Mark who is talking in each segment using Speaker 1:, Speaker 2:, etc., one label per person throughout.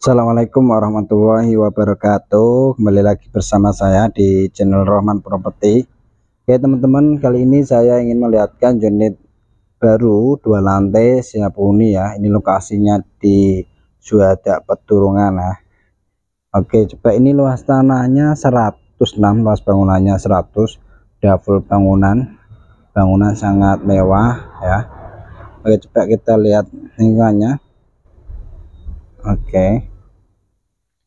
Speaker 1: Assalamualaikum warahmatullahi wabarakatuh. Kembali lagi bersama saya di channel Rohman Property. Oke teman-teman kali ini saya ingin melihatkan unit baru dua lantai siap huni ya. Ini lokasinya di Suada Peturungan ya. Oke coba ini luas tanahnya 106 luas bangunannya 100 udah bangunan. Bangunan sangat mewah ya. Oke coba kita lihat lingkungannya Oke.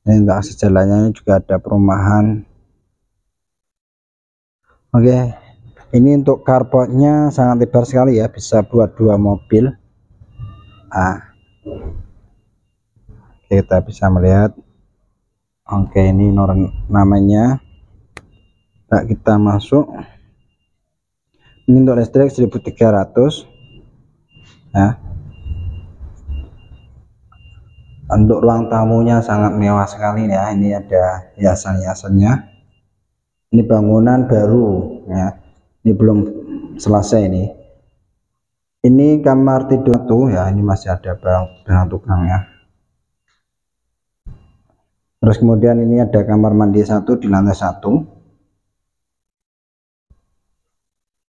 Speaker 1: Ini untuk akses jalannya ini juga ada perumahan. Oke. Ini untuk carportnya sangat lebar sekali ya bisa buat dua mobil. Ah. Kita bisa melihat. Oke ini namanya. Nah, kita masuk. Ini untuk listrik 1300 ya untuk ruang tamunya sangat mewah sekali ya. Ini ada hiasan-hiasannya. Ini bangunan baru ya. Ini belum selesai ini. Ini kamar tidur tuh ya. Ini masih ada barang barang tukang ya. Terus kemudian ini ada kamar mandi satu di lantai satu.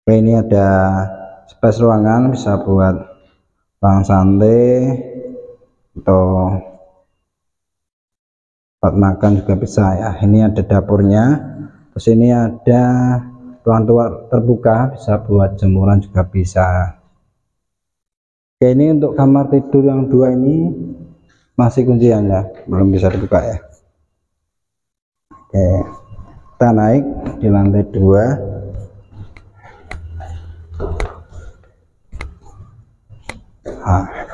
Speaker 1: Ini ada space ruangan bisa buat ruang santai atau buat makan juga bisa ya. Ini ada dapurnya. Terus ini ada ruang tua terbuka bisa buat jemuran juga bisa. Oke ini untuk kamar tidur yang dua ini masih kuncian ya. Belum bisa dibuka ya. Oke kita naik di lantai dua. Ah.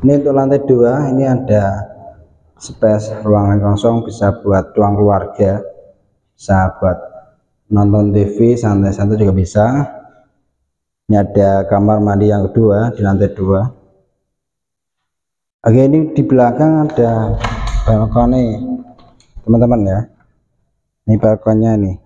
Speaker 1: Ini untuk lantai dua ini ada space ruangan kosong bisa buat ruang keluarga bisa buat nonton TV santai-santai juga bisa. Ini ada kamar mandi yang kedua di lantai dua. Oke ini di belakang ada balkoni teman-teman ya ini balkonnya nih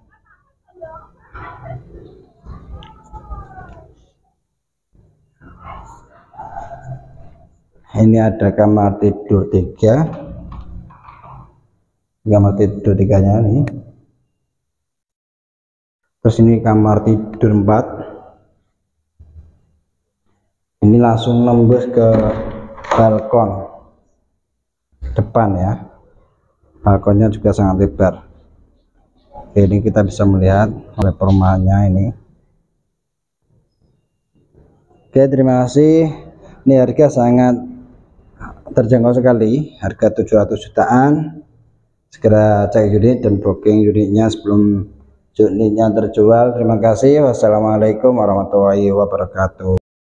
Speaker 1: ini ada kamar tidur tiga. Kamar tidur tiganya nih terus ini kamar tidur empat. Ini langsung nembus ke balkon depan ya. Balkonnya juga sangat lebar. Ini kita bisa melihat oleh perumahannya ini. Oke terima kasih. Ini harga sangat terjangkau sekali. Harga 700 jutaan. Segera cek unit dan booking unitnya sebelum unitnya terjual. Terima kasih. Wassalamualaikum warahmatullahi wabarakatuh